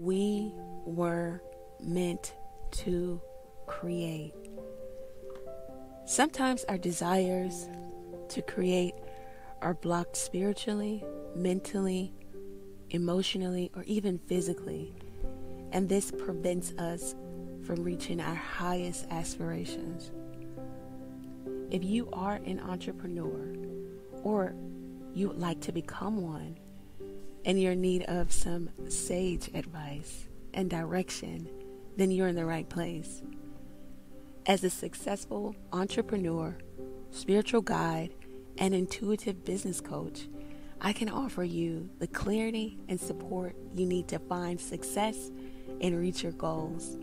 We were meant to create. Sometimes our desires to create are blocked spiritually, mentally, emotionally, or even physically. And this prevents us from reaching our highest aspirations. If you are an entrepreneur or you would like to become one and you're in need of some sage advice and direction, then you're in the right place. As a successful entrepreneur, spiritual guide, and intuitive business coach, I can offer you the clarity and support you need to find success and reach your goals.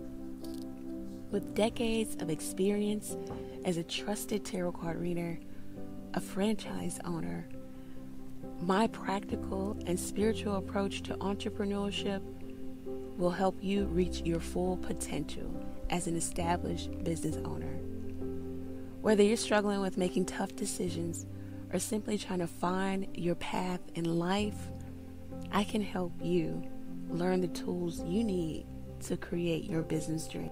With decades of experience as a trusted tarot card reader, a franchise owner, my practical and spiritual approach to entrepreneurship will help you reach your full potential as an established business owner. Whether you're struggling with making tough decisions or simply trying to find your path in life, I can help you learn the tools you need to create your business dreams.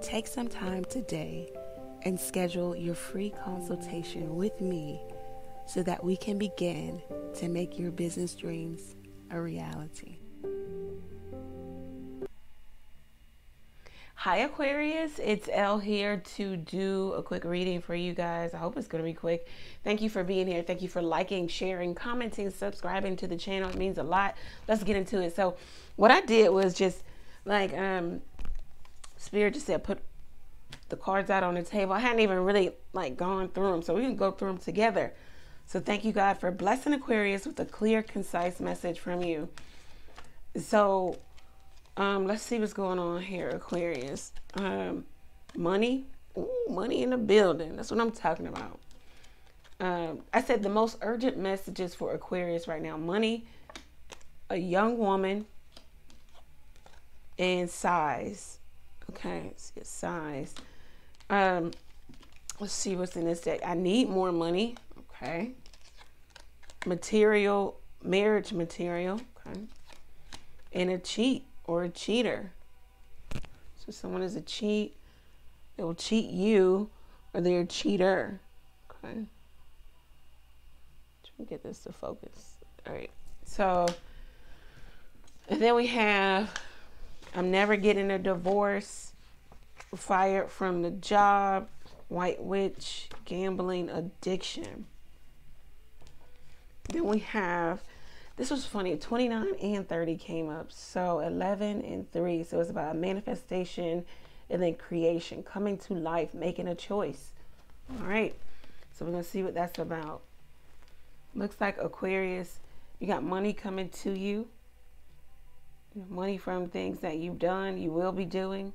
Take some time today and schedule your free consultation with me so that we can begin to make your business dreams a reality. Hi, Aquarius. It's Elle here to do a quick reading for you guys. I hope it's going to be quick. Thank you for being here. Thank you for liking, sharing, commenting, subscribing to the channel. It means a lot. Let's get into it. So, what I did was just like, um, Spirit just said, put the cards out on the table. I hadn't even really like gone through them, so we can go through them together. So, thank you, God, for blessing Aquarius with a clear, concise message from you. So, um, let's see what's going on here, Aquarius. Um, money, Ooh, money in the building. That's what I'm talking about. Um, I said the most urgent messages for Aquarius right now: money, a young woman, and size. Okay, let's size. Um, let's see what's in this deck. I need more money. Okay. Material, marriage material. Okay. And a cheat or a cheater. So someone is a cheat, they will cheat you, or they're a cheater. Okay. Try to get this to focus. All right. So, and then we have I'm never getting a divorce, fired from the job, white witch, gambling, addiction. Then we have this was funny 29 and 30 came up. So 11 and 3 so it's about manifestation and then creation coming to life making a choice. All right so we're gonna see what that's about. Looks like aquarius you got money coming to you. Money from things that you've done you will be doing.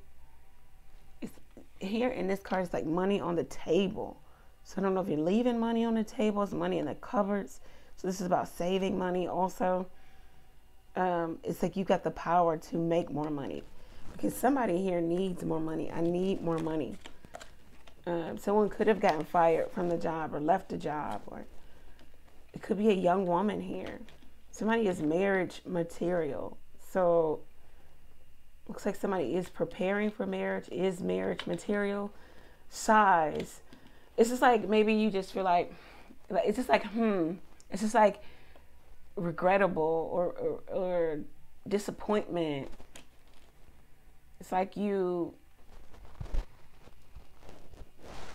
It's here in this card it's like money on the table. So i don't know if you're leaving money on the table it's money in the cupboards so this is about saving money also. Um, it's like you got the power to make more money because somebody here needs more money. I need more money. Um, someone could have gotten fired from the job or left the job, or it could be a young woman here. Somebody is marriage material. So looks like somebody is preparing for marriage, is marriage material. Size. It's just like maybe you just feel like, it's just like, hmm, it's just like regrettable or, or, or disappointment. It's like you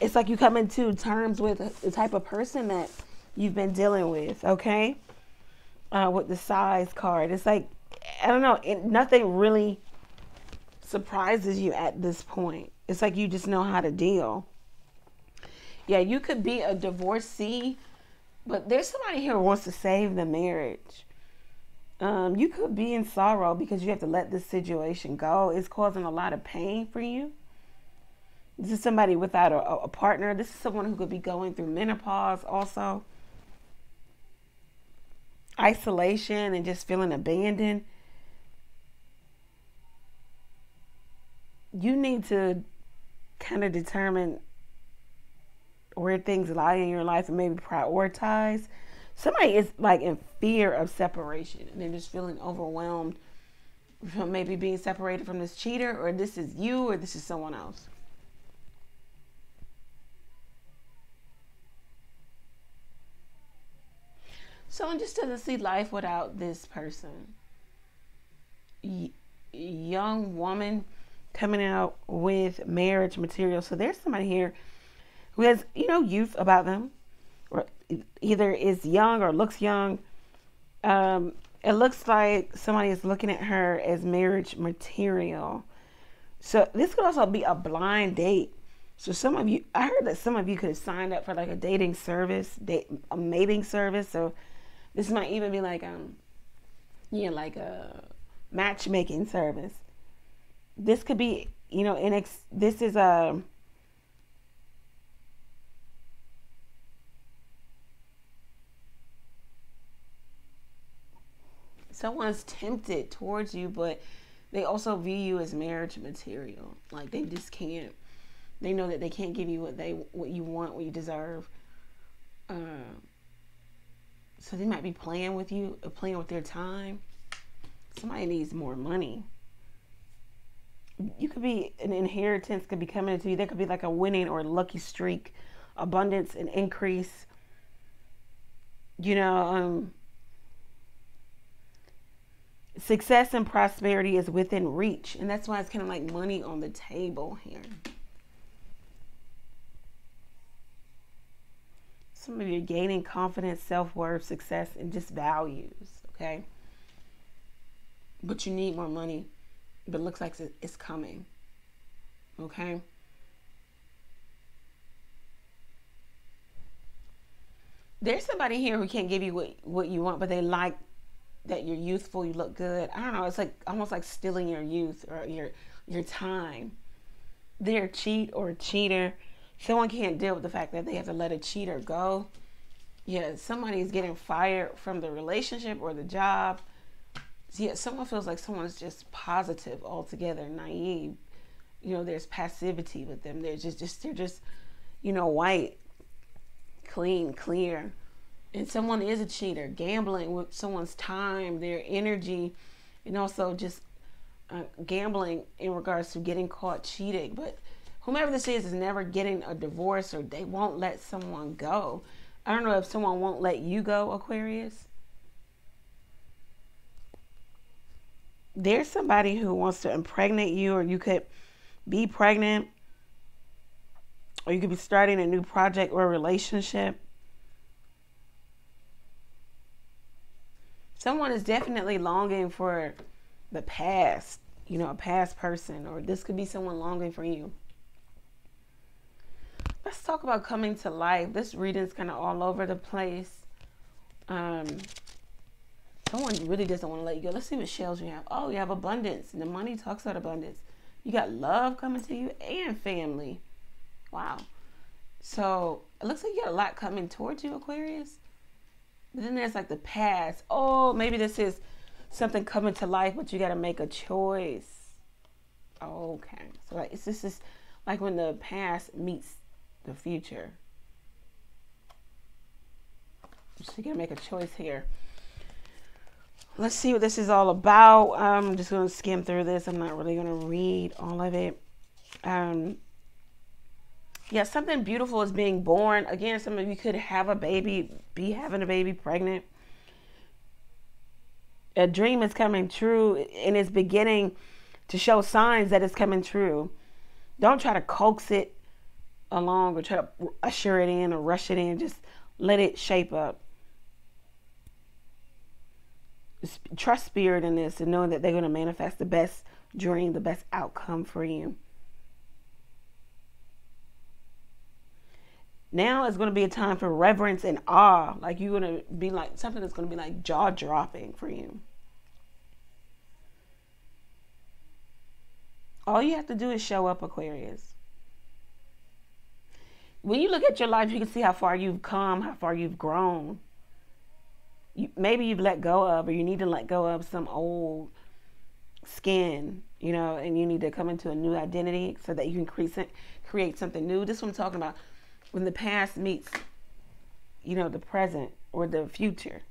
it's like you come into terms with the type of person that you've been dealing with, okay? Uh, with the size card. It's like, I don't know, it, nothing really surprises you at this point. It's like you just know how to deal. Yeah, you could be a divorcee but there's somebody here who wants to save the marriage. Um, you could be in sorrow because you have to let this situation go. It's causing a lot of pain for you. This is somebody without a, a partner. This is someone who could be going through menopause also. Isolation and just feeling abandoned. You need to kind of determine where things lie in your life and maybe prioritize. Somebody is like in fear of separation and they're just feeling overwhelmed from maybe being separated from this cheater, or this is you, or this is someone else. Someone just doesn't see life without this person. Y- young woman coming out with marriage material. So there's somebody here who has, you know, youth about them, or either is young or looks young. Um, it looks like somebody is looking at her as marriage material. So this could also be a blind date. So some of you, I heard that some of you could have signed up for like a dating service, date, a mating service. So this might even be like um, yeah, like a matchmaking service. This could be, you know, in ex- this is a someone's tempted towards you, but they also view you as marriage material. Like they just can't. They know that they can't give you what they what you want, what you deserve. Uh, so they might be playing with you, uh, playing with their time. Somebody needs more money. You could be an inheritance could be coming to you. There could be like a winning or lucky streak, abundance and increase. You know, um, success and prosperity is within reach. And that's why it's kind of like money on the table here. Some of you are gaining confidence, self worth, success, and just values. Okay. But you need more money. But it looks like it's coming. Okay. There's somebody here who can't give you what, what you want, but they like that you're youthful, you look good. I don't know. It's like almost like stealing your youth or your your time. They're a cheat or a cheater. Someone can't deal with the fact that they have to let a cheater go. Yeah, somebody's getting fired from the relationship or the job. Yeah, someone feels like someone's just positive altogether, naive. You know, there's passivity with them. They're just, just they're just, you know, white, clean, clear and someone is a cheater, gambling with someone's time, their energy, and also just uh, gambling in regards to getting caught cheating. But whomever this is is never getting a divorce or they won't let someone go. I don't know if someone won't let you go, Aquarius. There's somebody who wants to impregnate you, or you could be pregnant, or you could be starting a new project or a relationship someone is definitely longing for the past, you know, a past person, or this could be someone longing for you. Let's talk about coming to life. This reading's kind of all over the place. Um, someone really doesn't want to let you go. Let's see what shells you have. Oh, you have abundance. And the money talks about abundance. You got love coming to you and family. Wow. So it looks like you got a lot coming towards you, Aquarius. Then there's like the past. Oh, maybe this is something coming to life, but you got to make a choice. Okay. So like, it's this is like when the past meets the future. So you got to make a choice here. Let's see what this is all about. I'm just going to skim through this. I'm not really going to read all of it. Um, yeah, something beautiful is being born. Again, some of you could have a baby, be having a baby, pregnant. A dream is coming true and it's beginning to show signs that it's coming true. Don't try to coax it along or try to usher it in or rush it in. Just let it shape up. Trust spirit in this and knowing that they're going to manifest the best dream, the best outcome for you. Now it's going to be a time for reverence and awe. Like you're going to be like something that's going to be like jaw dropping for you. All you have to do is show up, Aquarius. When you look at your life, you can see how far you've come, how far you've grown. You, maybe you've let go of, or you need to let go of some old skin, you know, and you need to come into a new identity so that you can create, create something new. This is what I'm talking about when the past meets, you know, the present or the future.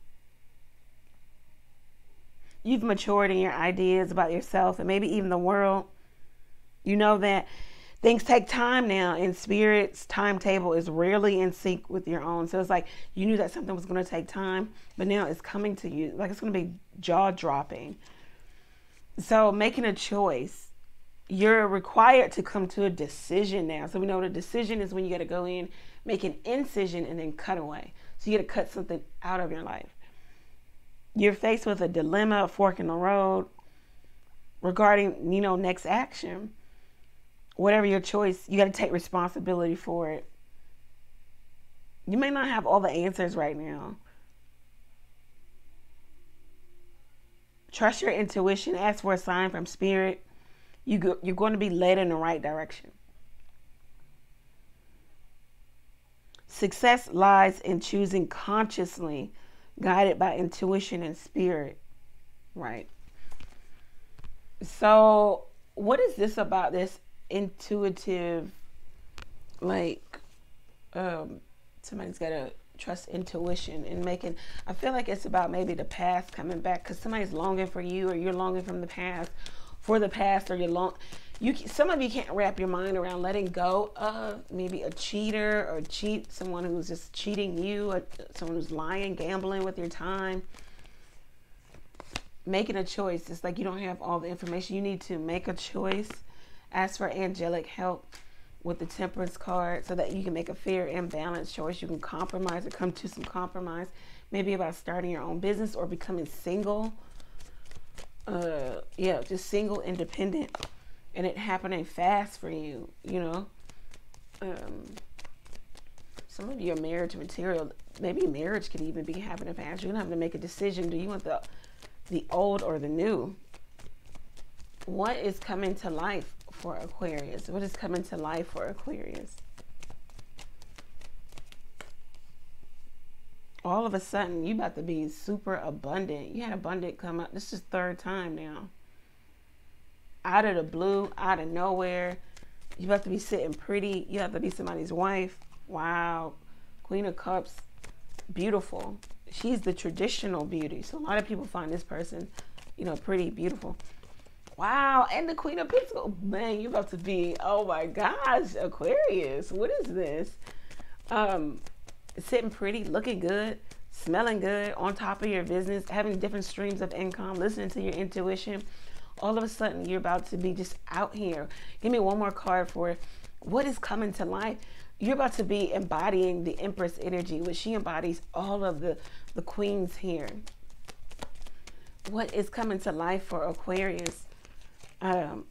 you've matured in your ideas about yourself and maybe even the world. You know that things take time now and spirit's timetable is rarely in sync with your own so it's like you knew that something was going to take time but now it's coming to you like it's going to be jaw dropping so making a choice you're required to come to a decision now so we know the decision is when you got to go in make an incision and then cut away so you got to cut something out of your life you're faced with a dilemma a fork in the road regarding you know next action whatever your choice, you got to take responsibility for it. You may not have all the answers right now. Trust your intuition. Ask for a sign from spirit. You go, you're going to be led in the right direction. Success lies in choosing consciously, guided by intuition and spirit. Right. So, what is this about this intuitive like um somebody's got to trust intuition and making i feel like it's about maybe the past coming back because somebody's longing for you or you're longing from the past for the past or you're long you some of you can't wrap your mind around letting go of maybe a cheater or cheat someone who's just cheating you someone who's lying gambling with your time making a choice it's like you don't have all the information you need to make a choice Ask for angelic help with the temperance card so that you can make a fair and balanced choice. You can compromise or come to some compromise, maybe about starting your own business or becoming single. Uh, yeah, just single, independent, and it happening fast for you. You know, um, some of your marriage material, maybe marriage could even be happening fast. You're gonna have to make a decision. Do you want the the old or the new? What is coming to life for Aquarius? What is coming to life for Aquarius? All of a sudden, you about to be super abundant. You had abundant come up. This is third time now. Out of the blue, out of nowhere. You about to be sitting pretty. You have to be somebody's wife. Wow. Queen of Cups, beautiful. She's the traditional beauty. So a lot of people find this person, you know, pretty beautiful. Wow, and the Queen of Pentacles. Man, you about to be, oh my gosh, Aquarius. What is this? Um, sitting pretty, looking good, smelling good, on top of your business, having different streams of income, listening to your intuition. All of a sudden, you're about to be just out here. Give me one more card for what is coming to life. You're about to be embodying the Empress energy, which she embodies all of the, the queens here. What is coming to life for Aquarius? um,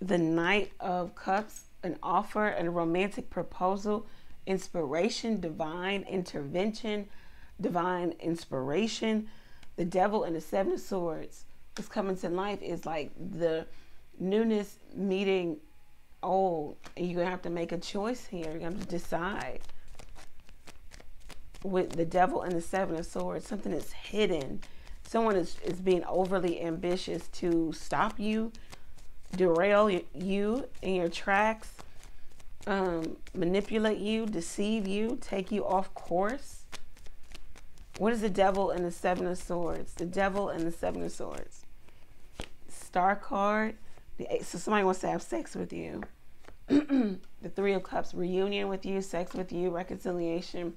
the Knight of Cups, an offer, and a romantic proposal, inspiration, divine intervention, divine inspiration. The Devil and the Seven of Swords is coming to life is like the newness meeting old. And you're to have to make a choice here. You're to have to decide with the Devil and the Seven of Swords, something that's hidden someone is, is being overly ambitious to stop you, derail you in your tracks, um, manipulate you, deceive you, take you off course. What is the devil and the seven of swords? The devil and the seven of swords. Star card. So somebody wants to have sex with you. the three of cups, reunion with you, sex with you, reconciliation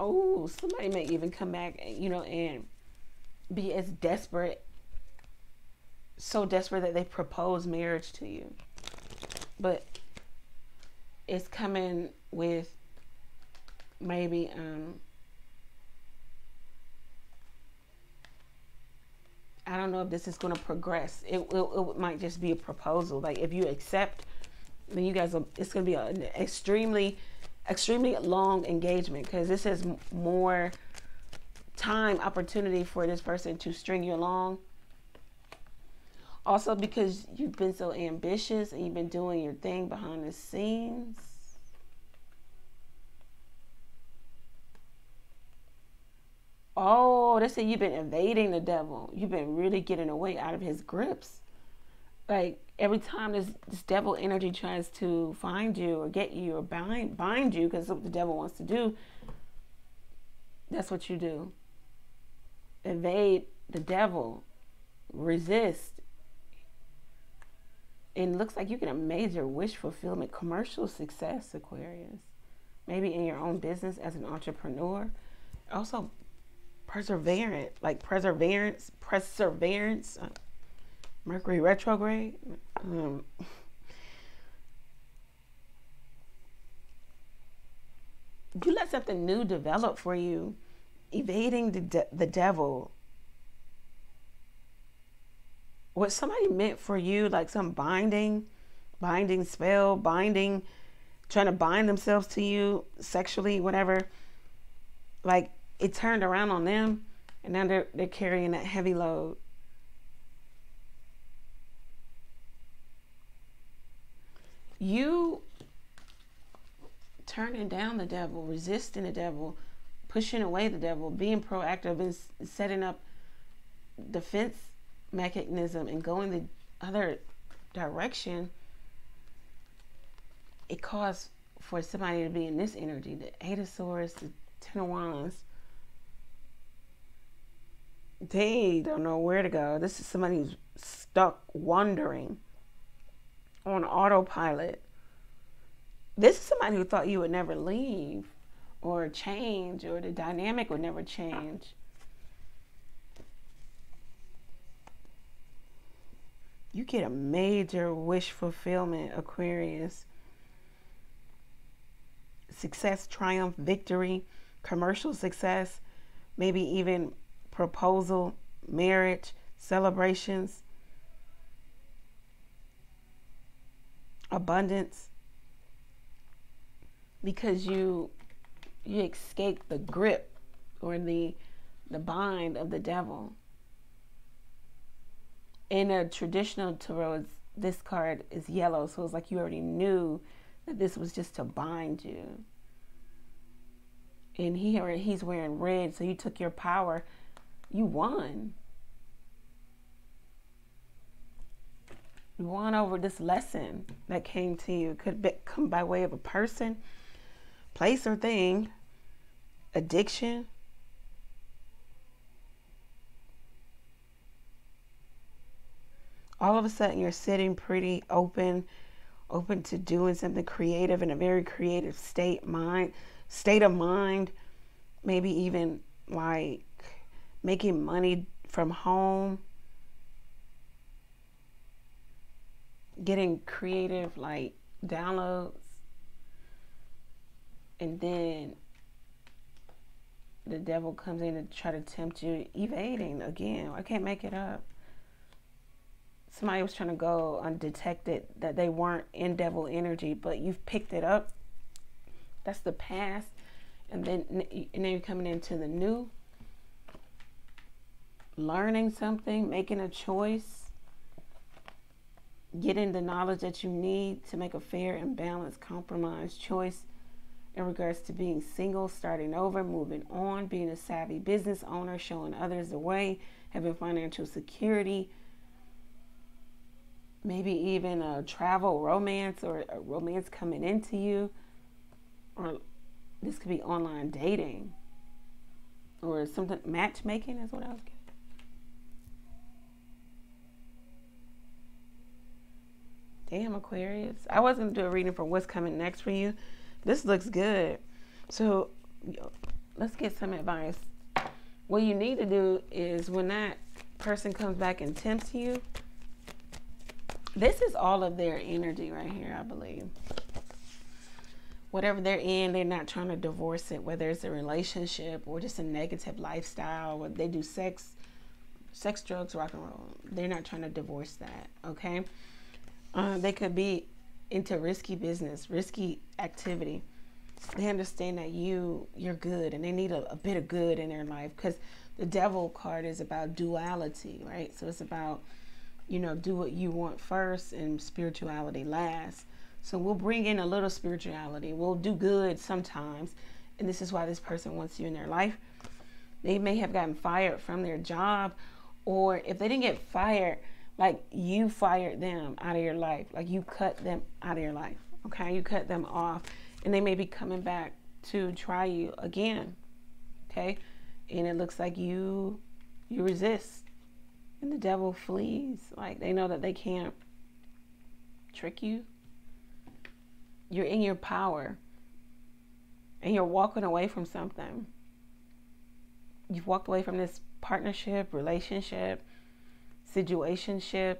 oh, somebody may even come back, you know, and be as desperate, so desperate that they propose marriage to you. But it's coming with maybe um I don't know if this is going to progress. It, it, it might just be a proposal. Like if you accept, then you guys, are, it's going to be an extremely extremely long engagement because this is more time opportunity for this person to string you along. Also, because you've been so ambitious and you've been doing your thing behind the scenes. Oh, they say you've been evading the devil. You've been really getting away out of his grips. Like every time this, this devil energy tries to find you or get you or bind bind you because what the devil wants to do that's what you do evade the devil, resist. It looks like you get a major wish fulfillment, commercial success, Aquarius. Maybe in your own business as an entrepreneur. Also, perseverance, like perseverance, perseverance. Uh, Mercury retrograde. Um, you let something new develop for you, evading the, de- the devil. What somebody meant for you, like some binding, binding spell, binding, trying to bind themselves to you sexually, whatever. Like it turned around on them, and now they're they're carrying that heavy load. You turning down the devil, resisting the devil, pushing away the devil, being proactive and setting up defense mechanism and going the other direction, it caused for somebody to be in this energy, the Eight of Swords, the Ten of Wands. They don't know where to go. This is somebody who's stuck wandering on autopilot this is somebody who thought you would never leave or change or the dynamic would never change. You get a major wish fulfillment, Aquarius. Success, triumph, victory, commercial success, maybe even proposal, marriage, celebrations, abundance because you you escape the grip or the the bind of the devil. In a traditional tarot, this card is yellow, so it's like you already knew that this was just to bind you. And he he's wearing red, so you took your power. You won. You won over this lesson that came to you. Could be, come by way of a person place or thing, addiction, all of a sudden you're sitting pretty open, open to doing something creative in a very creative state mind, state of mind, maybe even like making money from home, getting creative like downloads. And then the devil comes in to try to tempt you. Evading again i can't make it up somebody was trying to go undetected that they weren't in devil energy but you've picked it up. That's the past. And then and then you're coming into the new. Learning something making a choice. Getting the knowledge that you need to make a fair and balanced compromise choice in regards to being single, starting over, moving on, being a savvy business owner, showing others the way, having financial security, maybe even a travel romance or a romance coming into you, or this could be online dating or something matchmaking is what I was getting. Damn, Aquarius. I wasn't do a reading for what's coming next for you. This looks good. So let's get some advice. What you need to do is when that person comes back and tempts you, this is all of their energy right here, I believe. Whatever they're in, they're not trying to divorce it, whether it's a relationship or just a negative lifestyle, or they do sex, sex, drugs, rock and roll. They're not trying to divorce that, okay? Uh, they could be into risky business, risky activity. They understand that you you're good and they need a, a bit of good in their life because the devil card is about duality, right? So it's about you know do what you want first and spirituality last. So we'll bring in a little spirituality. We'll do good sometimes, and this is why this person wants you in their life. They may have gotten fired from their job, or if they didn't get fired like you fired them out of your life, like you cut them out of your life. Okay, you cut them off, and they may be coming back to try you again. Okay, and it looks like you You resist, and the devil flees. Like they know that they can't trick you. You're in your power, and you're walking away from something. You've walked away from this partnership, relationship, situationship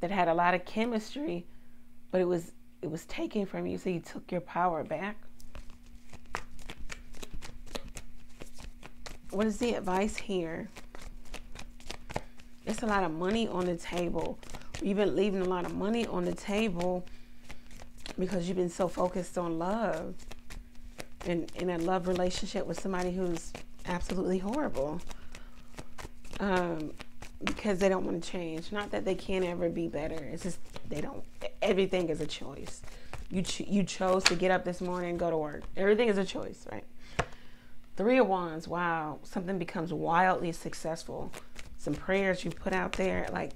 that had a lot of chemistry, but it was it was taken from you, so you took your power back. What is the advice here? There's a lot of money on the table. You've been leaving a lot of money on the table because you've been so focused on love and in a love relationship with somebody who's absolutely horrible. Um, because they don't want to change. Not that they can't ever be better. It's just they don't. Everything is a choice. You you chose to get up this morning and go to work. Everything is a choice, right? Three of Wands. Wow, something becomes wildly successful. Some prayers you put out there, like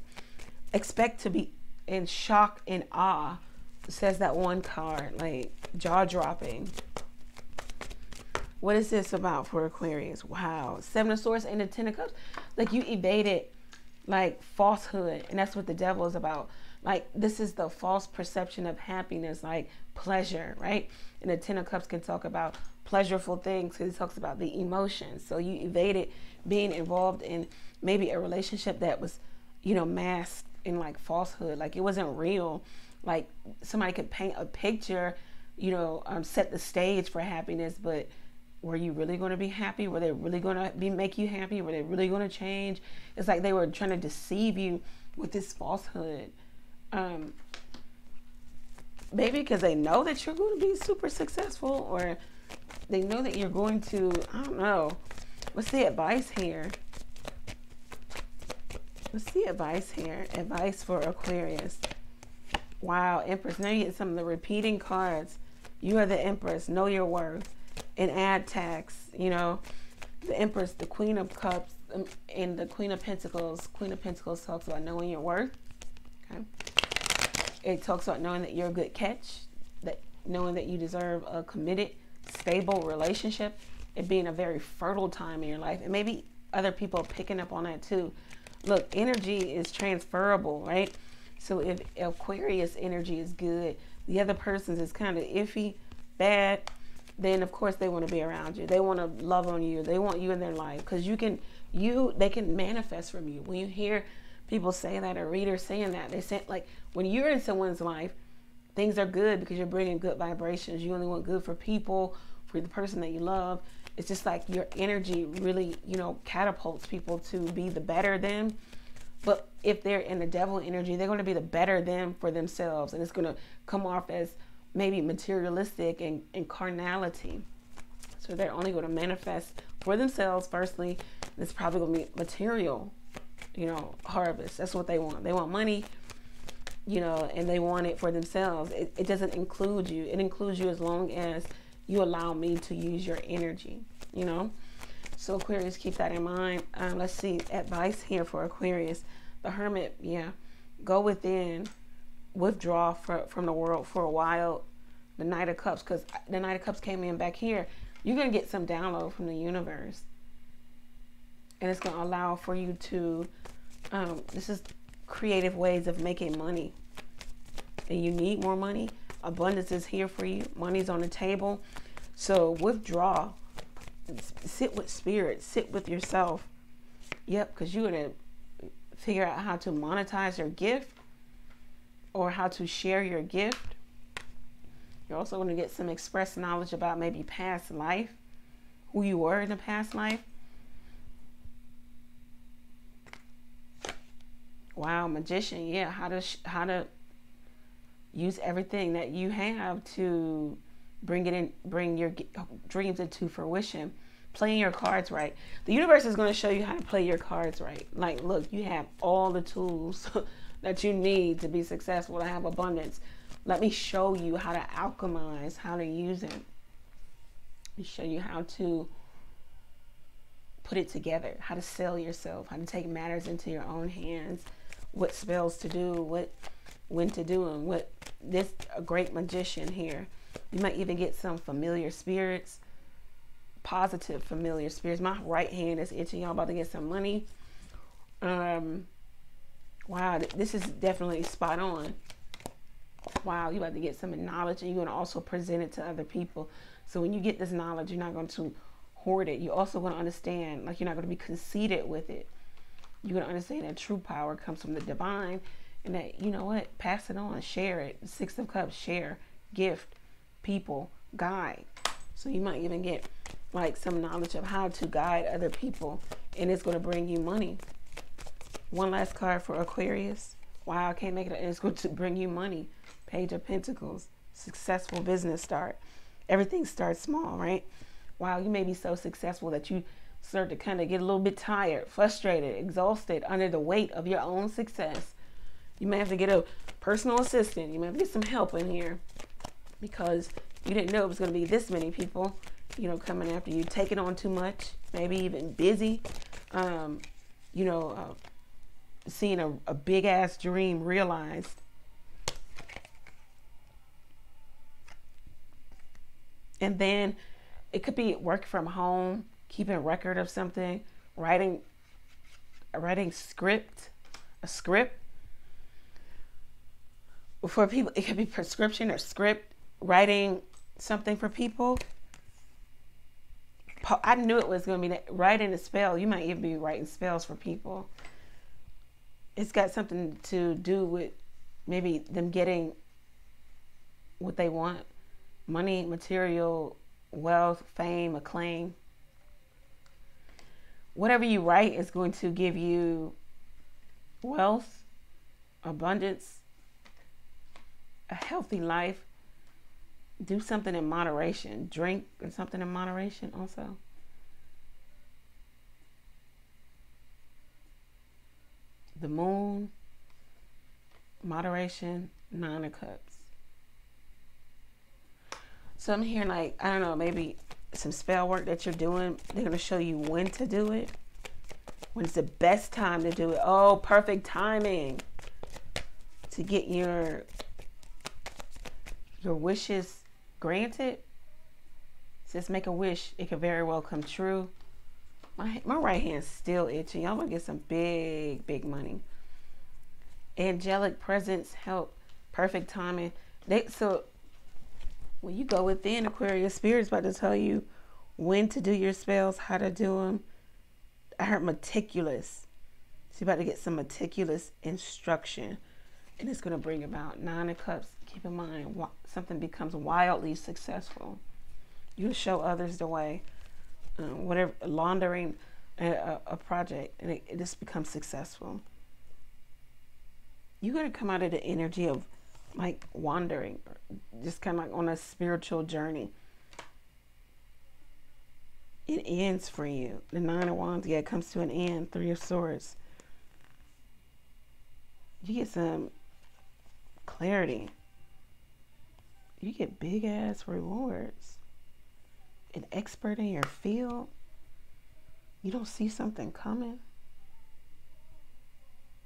expect to be in shock and awe. Says that one card, like jaw dropping. What is this about for Aquarius? Wow, Seven of Swords and the Ten of Cups. Like you evaded like falsehood and that's what the devil is about like this is the false perception of happiness like pleasure right and the ten of cups can talk about pleasureful things because he talks about the emotions so you evaded being involved in maybe a relationship that was you know masked in like falsehood like it wasn't real like somebody could paint a picture you know um, set the stage for happiness but were you really going to be happy? Were they really going to be make you happy? Were they really going to change? It's like they were trying to deceive you with this falsehood. Um, maybe because they know that you're going to be super successful, or they know that you're going to. I don't know. What's the advice here? What's the advice here? Advice for Aquarius. Wow, Empress. Now you get some of the repeating cards. You are the Empress. Know your worth and add tax. You know, the Empress, the Queen of Cups, um, and the Queen of Pentacles. Queen of Pentacles talks about knowing your worth. Okay. It talks about knowing that you're a good catch, that knowing that you deserve a committed, stable relationship, it being a very fertile time in your life, and maybe other people picking up on that too. Look, energy is transferable, right? So if Aquarius energy is good, the other person's is kind of iffy, bad, then of course they want to be around you. They want to love on you. They want you in their life because you can, you they can manifest from you. When you hear people say that or readers saying that, they say like when you're in someone's life, things are good because you're bringing good vibrations. You only want good for people, for the person that you love. It's just like your energy really, you know, catapults people to be the better them. But if they're in the devil energy, they're going to be the better them for themselves, and it's going to come off as maybe materialistic and, and carnality. So they're only going to manifest for themselves, firstly. It's probably going to be material, you know, harvest. That's what they want. They want money, you know, and they want it for themselves. It, it doesn't include you. It includes you as long as you allow me to use your energy, you know. So Aquarius, keep that in mind. Um, let's see advice here for Aquarius. The Hermit, yeah, go within withdraw for, from the world for a while. The Knight of Cups, because the Knight of Cups came in back here. You're going to get some download from the universe. And it's going to allow for you to, um, this is creative ways of making money. And you need more money. Abundance is here for you. Money's on the table. So withdraw. Sit with spirit. Sit with yourself. Yep, because you're going to figure out how to monetize your gift or how to share your gift. You're also going to get some express knowledge about maybe past life, who you were in a past life. Wow, magician, yeah, how to how to use everything that you have to bring it in, bring your dreams into fruition. Playing your cards right. The universe is going to show you how to play your cards right. Like, look, you have all the tools that you need to be successful, to have abundance. Let me show you how to alchemize, how to use it. Let me show you how to put it together, how to sell yourself, how to take matters into your own hands, what spells to do, what when to do them, what this a great magician here. You might even get some familiar spirits positive familiar spirits. My right hand is itching. Y'all about to get some money. Um, wow, this is definitely spot on. Wow, you about to get some knowledge, and you're gonna also present it to other people. So when you get this knowledge, you're not going to hoard it. You're also going to understand, like you're not going to be conceited with it. You're going to understand that true power comes from the divine, and that you know what, pass it on, share it. Six of Cups, share, gift, people, guide. So you might even get like some knowledge of how to guide other people, and it's going to bring you money. One last card for Aquarius. Wow, I can't make it. It's going to bring you money. Page of Pentacles. Successful business start. Everything starts small, right? Wow, you may be so successful that you start to kind of get a little bit tired, frustrated, exhausted under the weight of your own success. You may have to get a personal assistant. You may have to get some help in here because you didn't know it was going to be this many people, you know, coming after you, taking on too much, maybe even busy, um, you know, uh, seeing a, a big ass dream realized. And then it could be work from home, keeping record of something, writing, writing script, a script for people. It could be prescription or script, writing something for people. I knew it was going to be that, writing a spell. You might even be writing spells for people. It's got something to do with maybe them getting what they want money, material, wealth, fame, acclaim. Whatever you write is going to give you wealth, abundance, a healthy life, do something in moderation. Drink and something in moderation also. The moon, moderation, nine of cups. So I'm hearing like, I don't know, maybe some spell work that you're doing. They're going to show you when to do it. When's the best time to do it. Oh, perfect timing to get your your wishes granted, says make a wish, it could very well come true. My, my right hand's still itching. Y'all gonna get some big, big money. Angelic presence, help, perfect timing. They, so when you go within Aquarius, Spirit's about to tell you when to do your spells, how to do them. I heard meticulous. So you're about to get some meticulous instruction. And it's going to bring about Nine of Cups, keep in mind, something becomes wildly successful. You'll show others the way, um, whatever, laundering a, a project, and it, it just becomes successful. You're going to come out of the energy of like wandering, just kind of like on a spiritual journey. It ends for you. The Nine of Wands, yeah, it comes to an end. Three of Swords. You get some clarity you get big ass rewards. An expert in your field, you don't see something coming.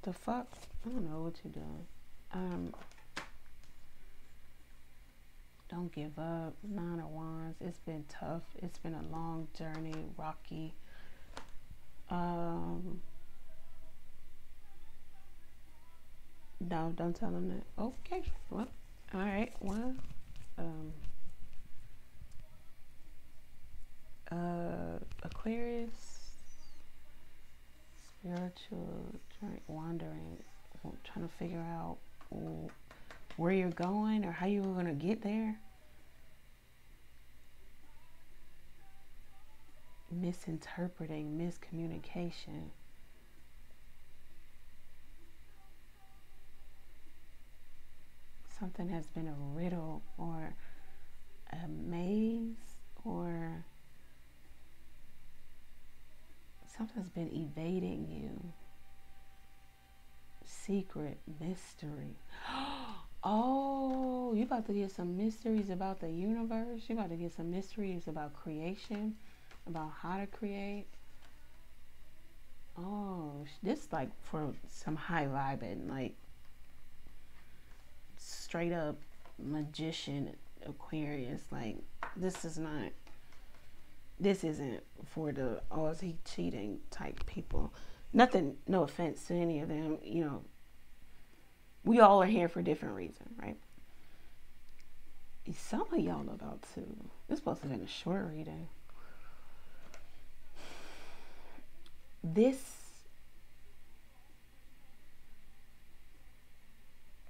The fuck? I don't know what you're doing. Um, don't give up. Nine of Wands. It's been tough. It's been a long journey, rocky. Um, no, don't tell them that. Okay. Well, all right. Well um, uh, Aquarius, spiritual, journey, wandering, trying to figure out where you're going or how you're going to get there. Misinterpreting, miscommunication. something has been a riddle or a maze or something's been evading you. Secret mystery. Oh, you about to get some mysteries about the universe. You about to get some mysteries about creation, about how to create. Oh, this like for some high vibing, like straight up magician Aquarius. Like, this is not, this isn't for the oh is he cheating type people. Nothing, no offense to any of them. You know, we all are here for different reasons, right? Some of y'all about to. This supposed to be a short reading. This.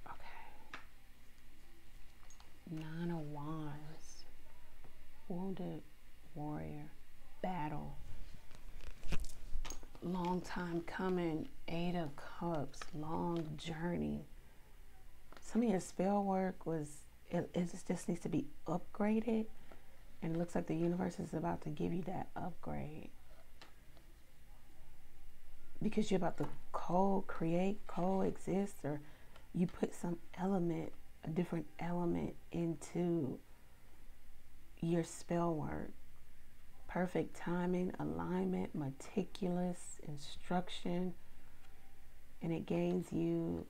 Okay. Nine of Wands. Wounded warrior. Battle. Long time coming. Eight of Cups. Long journey. Some of your spell work was it, it just needs to be upgraded. And it looks like the universe is about to give you that upgrade. Because you're about to co-create, coexist, or you put some element, a different element into your spell work. Perfect timing, alignment, meticulous instruction, and it gains you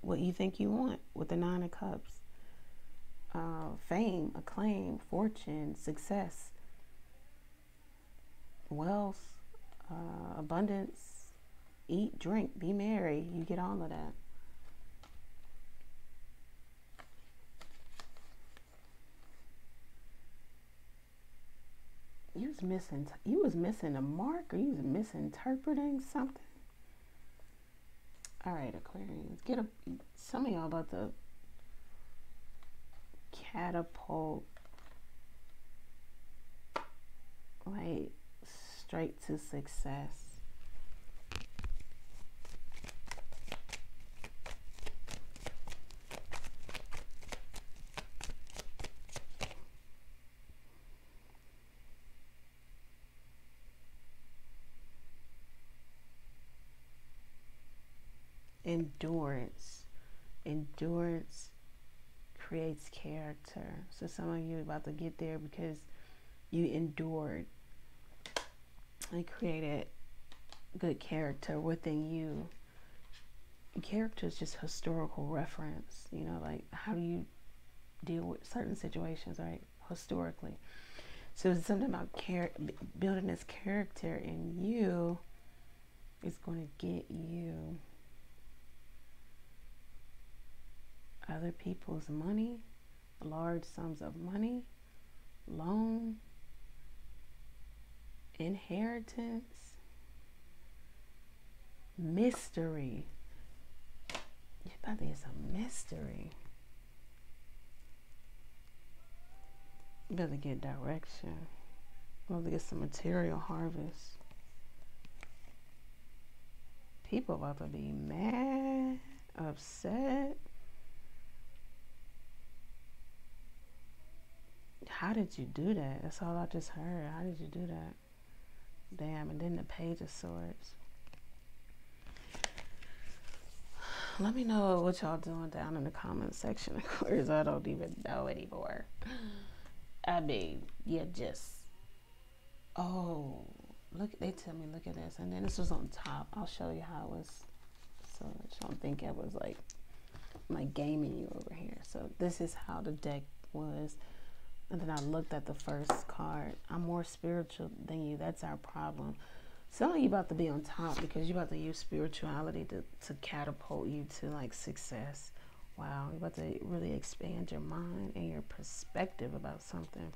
what you think you want with the Nine of Cups uh, fame, acclaim, fortune, success, wealth, uh, abundance, eat, drink, be merry. You get all of that. You was missing. You was missing a mark, or you was misinterpreting something. All right, Aquarians, get a. Some of y'all about to catapult like straight to success. endurance endurance creates character. So some of you about to get there because you endured and created good character within you. Character is just historical reference, you know, like how do you deal with certain situations, right? Historically. So it's something about building this character in you is going to get you other people's money, large sums of money, loan, inheritance, mystery. You thought there's a mystery. Better get direction. Better get some material harvest. People about to be mad, upset. How did you do that? That's all I just heard. How did you do that? Damn, and then the Page of Swords. Let me know what y'all doing down in the comment section, of course. I don't even know anymore. I mean, yeah, just. Oh, look, they tell me, look at this. And then this was on top. I'll show you how it was. So you don't think it was like, like gaming you over here. So this is how the deck was. And then I looked at the first card. I'm more spiritual than you. That's our problem. Some of you about to be on top because you're about to use spirituality to, to catapult you to like success. Wow, you're about to really expand your mind and your perspective about something.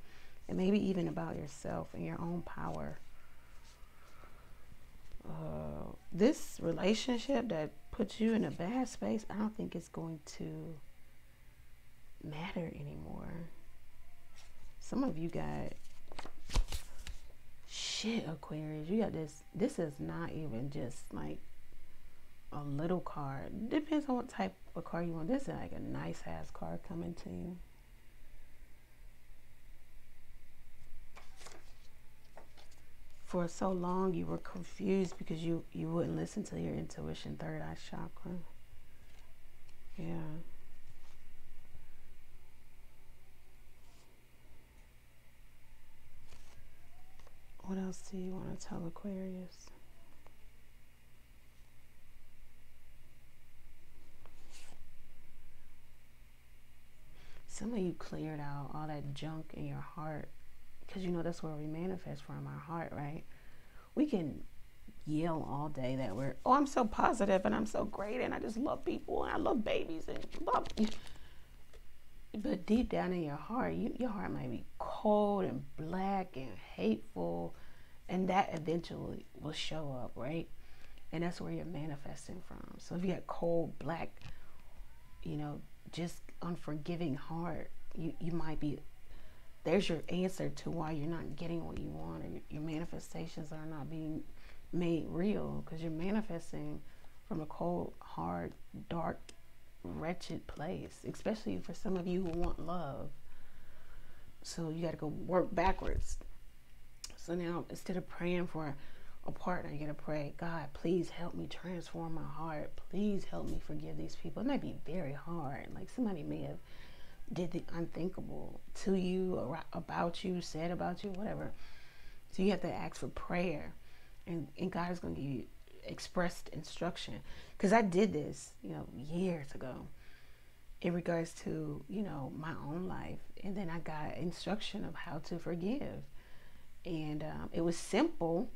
And maybe even about yourself and your own power. Uh, this relationship that puts you in a bad space, I don't think it's going to matter anymore. Some of you got shit, Aquarius. You got this. This is not even just like a little card. Depends on what type of card you want. This is like a nice ass card coming to you. For so long, you were confused because you you wouldn't listen to your intuition, third eye chakra. Yeah. What else do you want to tell Aquarius? Some of you cleared out all that junk in your heart because you know that's where we manifest from our heart, right? We can yell all day that we're, oh, I'm so positive and I'm so great and I just love people and I love babies and love. But deep down in your heart, you, your heart might be cold and black and hateful, and that eventually will show up, right? And that's where you're manifesting from. So if you got cold, black, you know, just unforgiving heart, you, you might be there's your answer to why you're not getting what you want or your manifestations are not being made real because you're manifesting from a cold, hard, dark, wretched place, especially for some of you who want love. So you got to go work backwards. So now instead of praying for a partner, you got to pray, God, please help me transform my heart. Please help me forgive these people. It might be very hard. Like somebody may have did the unthinkable to you or about you, said about you, whatever. So you have to ask for prayer and, and God is going to give you expressed instruction. Because I did this, you know, years ago in regards to, you know, my own life. And then I got instruction of how to forgive. And um, it was simple,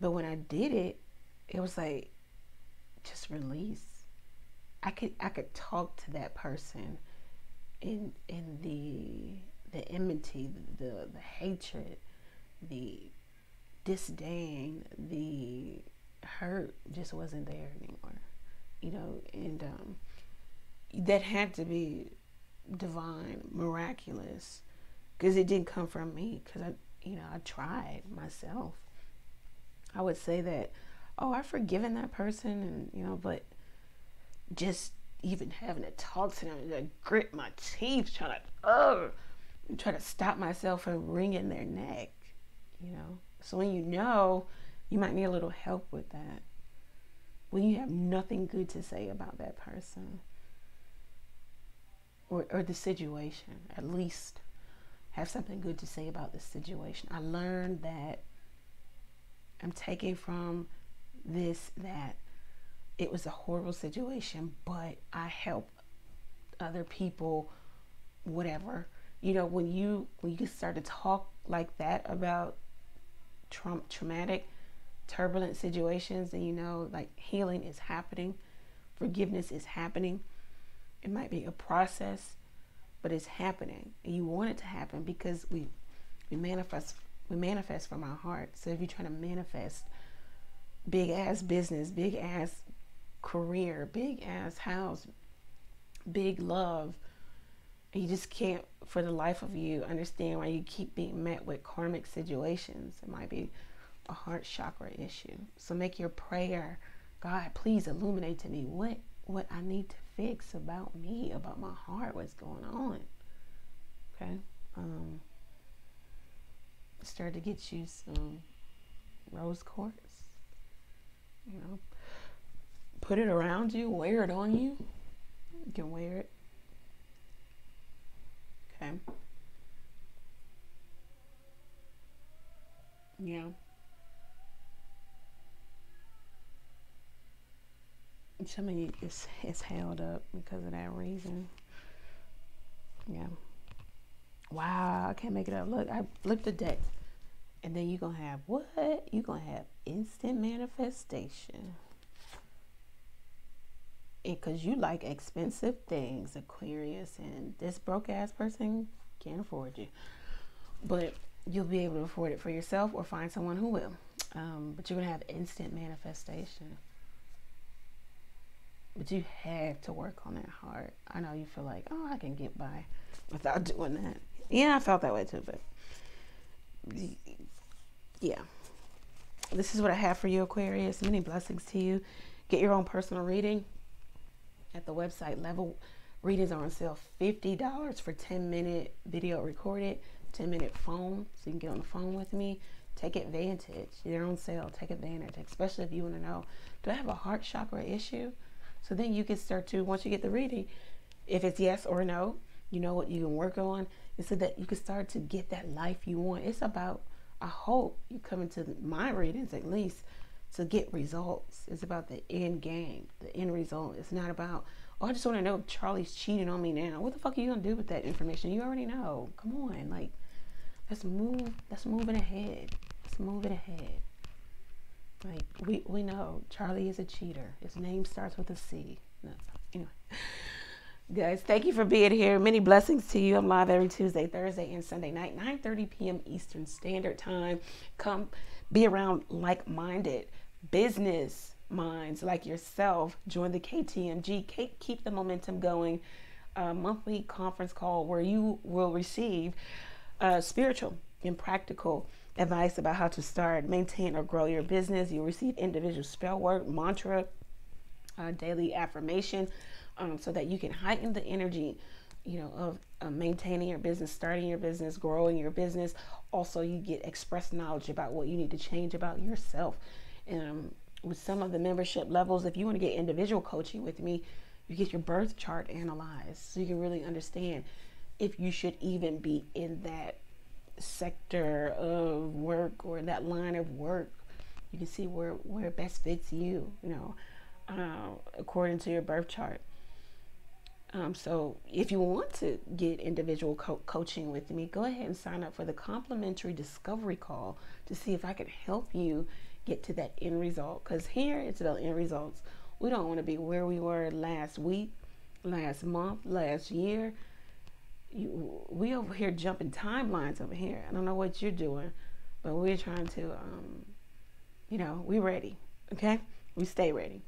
but when I did it, it was like just release. I could I could talk to that person in in the the enmity, the the hatred, the disdain, the hurt just wasn't there anymore. You know, and um, that had to be divine, miraculous, because it didn't come from me. Because I, you know, I tried myself. I would say that, oh, I've forgiven that person, and you know, but just even having to talk to them, to grit my teeth, trying to, oh, try to stop myself from wringing their neck, you know. So when you know, you might need a little help with that. When you have nothing good to say about that person or, or the situation, at least have something good to say about this situation. I learned that I'm taking from this that it was a horrible situation, but I help other people, whatever. You know, when you when you start to talk like that about tra- traumatic, turbulent situations, and you know, like healing is happening, forgiveness is happening. It might be a process, but it's happening, and you want it to happen because we we manifest we manifest from our heart. So if you're trying to manifest big ass business, big ass career, big ass house, big love, you just can't for the life of you understand why you keep being met with karmic situations. It might be a heart chakra issue. So make your prayer, God, please illuminate to me what what I need to fix about me, about my heart, what's going on. Okay? Um start to get you some rose quartz. You know. Put it around you, wear it on you. You can wear it Okay. Yeah. Some of you is is held up because of that reason. Yeah. Wow, I can't make it up. Look, I flipped the deck. And then you're gonna have what? You're gonna have instant manifestation because you like expensive things, Aquarius, and this broke ass person can't afford you. But you'll be able to afford it for yourself or find someone who will. Um, but you're going to have instant manifestation. But you have to work on that heart. I know you feel like, oh, I can get by without doing that. Yeah, I felt that way too, but yeah. This is what I have for you, Aquarius. Many blessings to you. Get your own personal reading at the website. Level readings are on sale $50 for 10 minute video recorded, 10 minute phone, so you can get on the phone with me. Take advantage. They're on sale. Take advantage, especially if you want to know do I have a heart chakra issue? So then you can start to, once you get the reading, if it's yes or no, you know what you can work on. And so that you can start to get that life you want. It's about, I hope you come into my readings at least to get results. It's about the end game, the end result. It's not about, oh, I just want to know if Charlie's cheating on me now. What the fuck are you gonna do with that information? You already know. Come on, like, let's move. Let's move it ahead. Let's move it ahead. Like we we know Charlie is a cheater. His name starts with a C. No, anyway. Guys, thank you for being here. Many blessings to you. I'm live every Tuesday, Thursday, and Sunday night, 9:30 p.m. Eastern Standard Time. Come be around like-minded business minds like yourself. Join the KTMG. Keep the momentum going. A monthly conference call where you will receive uh, spiritual and practical advice about how to start, maintain, or grow your business. You'll receive individual spell work, mantra, uh, daily affirmation um, so that you can heighten the energy you know of uh, maintaining your business starting your business growing your business also you get express knowledge about what you need to change about yourself um, with some of the membership levels if you want to get individual coaching with me you get your birth chart analyzed so you can really understand if you should even be in that sector of work or that line of work you can see where where it best fits you you know uh, according to your birth chart um, so if you want to get individual co- coaching with me, go ahead and sign up for the complimentary discovery call to see if I can help you get to that end result. Because here it's about end results. We don't want to be where we were last week, last month, last year. You, we over here jumping timelines over here. I don't know what you're doing, but we're trying to, um, you know, we ready. Okay, we stay ready.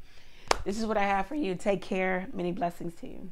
This is what I have for you. Take care. Many blessings to you.